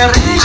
Enrique.